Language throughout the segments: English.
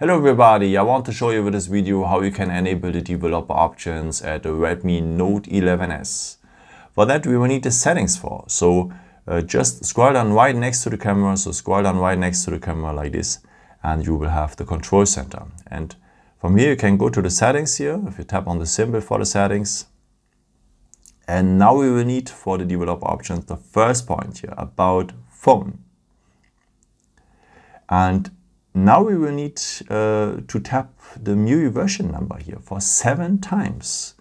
Hello everybody, I want to show you with this video how you can enable the developer options at the Redmi Note 11s. For that we will need the settings for. So uh, just scroll down right next to the camera, so scroll down right next to the camera like this and you will have the control center. And from here you can go to the settings here, if you tap on the symbol for the settings. And now we will need for the developer options the first point here about phone. And now we will need uh, to tap the MIUI version number here for seven times.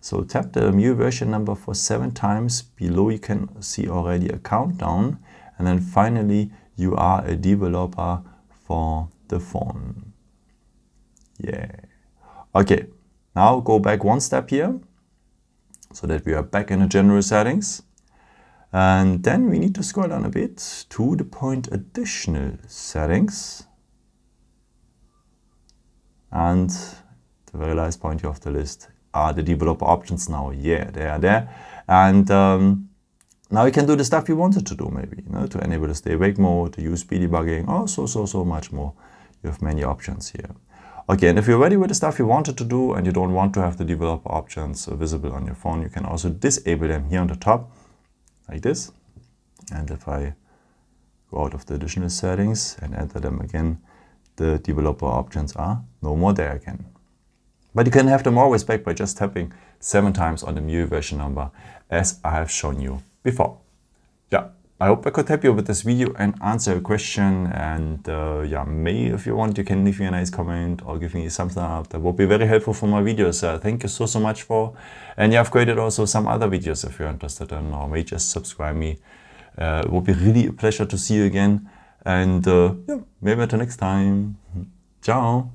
So tap the MIUI version number for seven times. Below you can see already a countdown. And then finally you are a developer for the phone. Yeah. Okay, now go back one step here so that we are back in the general settings. And then we need to scroll down a bit to the point additional settings. And the very last point here of the list are the developer options now. Yeah, they are there. And um, now you can do the stuff you wanted to do maybe, you know, to enable the stay awake mode, to use USB debugging, oh, so, so, so much more. You have many options here. Okay, and if you're ready with the stuff you wanted to do and you don't want to have the developer options visible on your phone, you can also disable them here on the top, like this. And if I go out of the additional settings and enter them again, the developer options are no more there again. But you can have them always back by just tapping seven times on the MIUI version number as I have shown you before. Yeah, I hope I could help you with this video and answer your question and uh, yeah, may if you want you can leave me a nice comment or give me something up. That would be very helpful for my videos. Uh, thank you so so much for and yeah, I've created also some other videos if you're interested in or may just subscribe me. Uh, it would be really a pleasure to see you again. And uh, yeah, maybe until next time. Ciao.